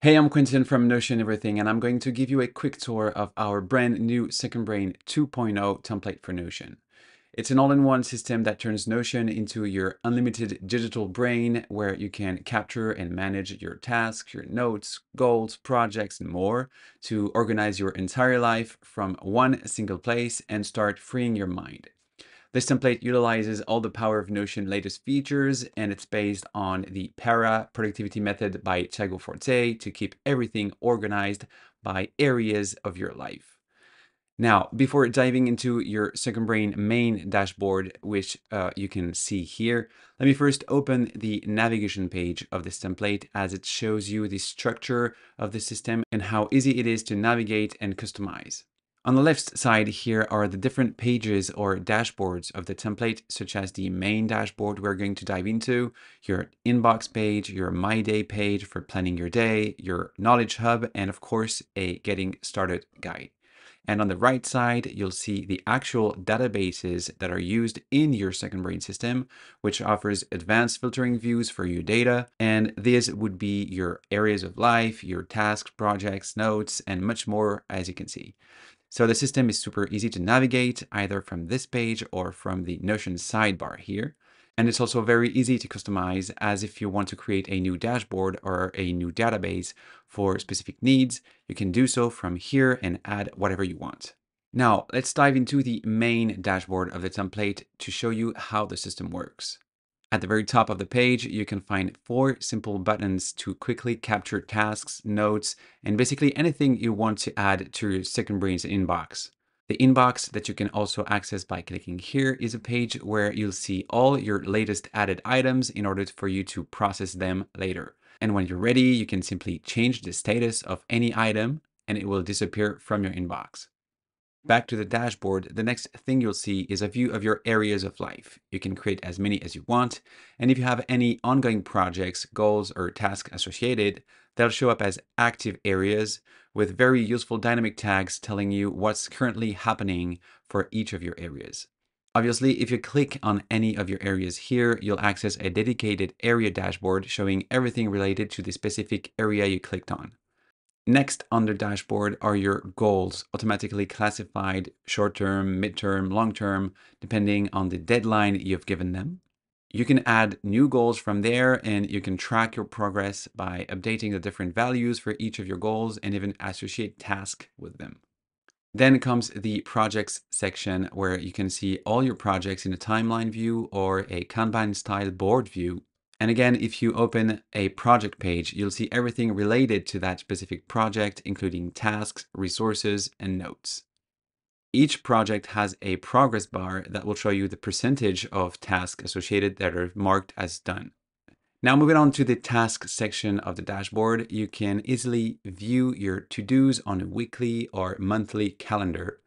Hey, I'm Quentin from Notion Everything, and I'm going to give you a quick tour of our brand new Second Brain 2.0 template for Notion. It's an all-in-one system that turns Notion into your unlimited digital brain where you can capture and manage your tasks, your notes, goals, projects, and more to organize your entire life from one single place and start freeing your mind. This template utilizes all the power of Notion latest features, and it's based on the Para productivity method by Tiago Forte to keep everything organized by areas of your life. Now, before diving into your Second Brain main dashboard, which uh, you can see here, let me first open the navigation page of this template as it shows you the structure of the system and how easy it is to navigate and customize. On the left side here are the different pages or dashboards of the template, such as the main dashboard we're going to dive into, your inbox page, your My Day page for planning your day, your knowledge hub, and of course, a getting started guide. And on the right side, you'll see the actual databases that are used in your second brain system, which offers advanced filtering views for your data. And these would be your areas of life, your tasks, projects, notes, and much more, as you can see. So the system is super easy to navigate either from this page or from the Notion sidebar here. And it's also very easy to customize as if you want to create a new dashboard or a new database for specific needs, you can do so from here and add whatever you want. Now, let's dive into the main dashboard of the template to show you how the system works. At the very top of the page, you can find four simple buttons to quickly capture tasks, notes, and basically anything you want to add to your Second Brain's inbox. The inbox that you can also access by clicking here is a page where you'll see all your latest added items in order for you to process them later. And when you're ready, you can simply change the status of any item and it will disappear from your inbox. Back to the dashboard, the next thing you'll see is a view of your areas of life. You can create as many as you want, and if you have any ongoing projects, goals, or tasks associated, they'll show up as active areas with very useful dynamic tags telling you what's currently happening for each of your areas. Obviously, if you click on any of your areas here, you'll access a dedicated area dashboard showing everything related to the specific area you clicked on. Next under dashboard are your goals, automatically classified short-term, mid-term, long-term, depending on the deadline you've given them. You can add new goals from there and you can track your progress by updating the different values for each of your goals and even associate tasks with them. Then comes the projects section where you can see all your projects in a timeline view or a Kanban style board view and again, if you open a project page, you'll see everything related to that specific project, including tasks, resources, and notes. Each project has a progress bar that will show you the percentage of tasks associated that are marked as done. Now moving on to the task section of the dashboard, you can easily view your to-dos on a weekly or monthly calendar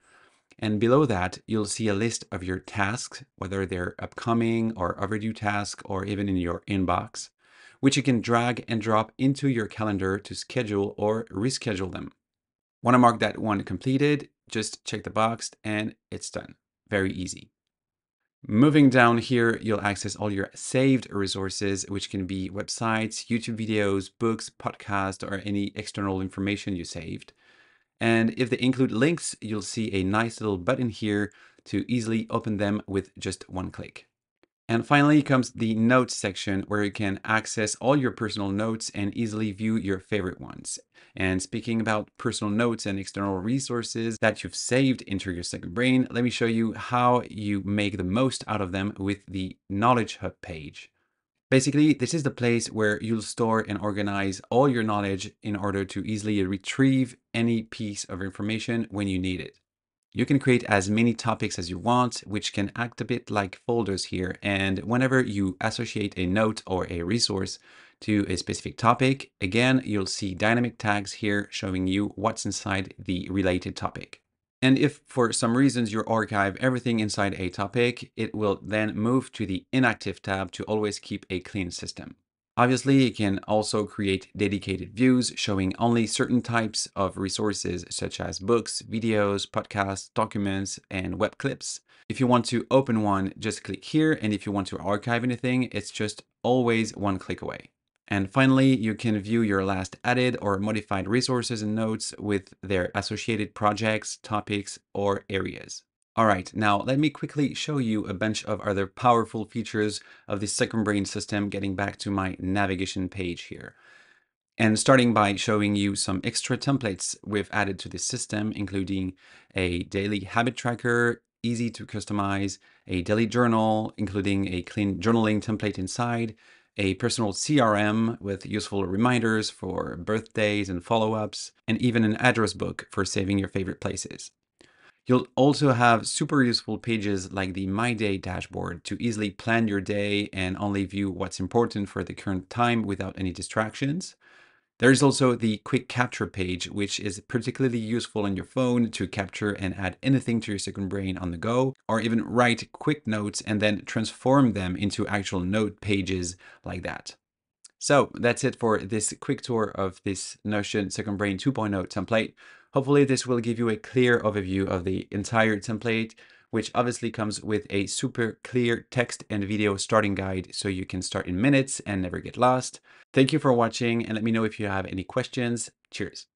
and below that, you'll see a list of your tasks, whether they're upcoming or overdue tasks, or even in your inbox, which you can drag and drop into your calendar to schedule or reschedule them. Want to mark that one completed, just check the box and it's done. Very easy. Moving down here, you'll access all your saved resources, which can be websites, YouTube videos, books, podcasts, or any external information you saved. And if they include links, you'll see a nice little button here to easily open them with just one click. And finally comes the notes section where you can access all your personal notes and easily view your favorite ones. And speaking about personal notes and external resources that you've saved into your second brain, let me show you how you make the most out of them with the Knowledge Hub page. Basically, this is the place where you'll store and organize all your knowledge in order to easily retrieve any piece of information when you need it. You can create as many topics as you want, which can act a bit like folders here. And whenever you associate a note or a resource to a specific topic, again, you'll see dynamic tags here showing you what's inside the related topic. And if for some reasons you archive everything inside a topic, it will then move to the inactive tab to always keep a clean system. Obviously, you can also create dedicated views showing only certain types of resources such as books, videos, podcasts, documents, and web clips. If you want to open one, just click here. And if you want to archive anything, it's just always one click away. And finally, you can view your last added or modified resources and notes with their associated projects, topics, or areas. All right, now let me quickly show you a bunch of other powerful features of the Second Brain system, getting back to my navigation page here. And starting by showing you some extra templates we've added to this system, including a daily habit tracker, easy to customize, a daily journal, including a clean journaling template inside, a personal CRM with useful reminders for birthdays and follow-ups, and even an address book for saving your favorite places. You'll also have super useful pages like the My Day dashboard to easily plan your day and only view what's important for the current time without any distractions. There's also the quick capture page, which is particularly useful on your phone to capture and add anything to your second brain on the go, or even write quick notes and then transform them into actual note pages like that. So that's it for this quick tour of this Notion Second Brain 2.0 template. Hopefully this will give you a clear overview of the entire template, which obviously comes with a super clear text and video starting guide so you can start in minutes and never get lost. Thank you for watching and let me know if you have any questions. Cheers.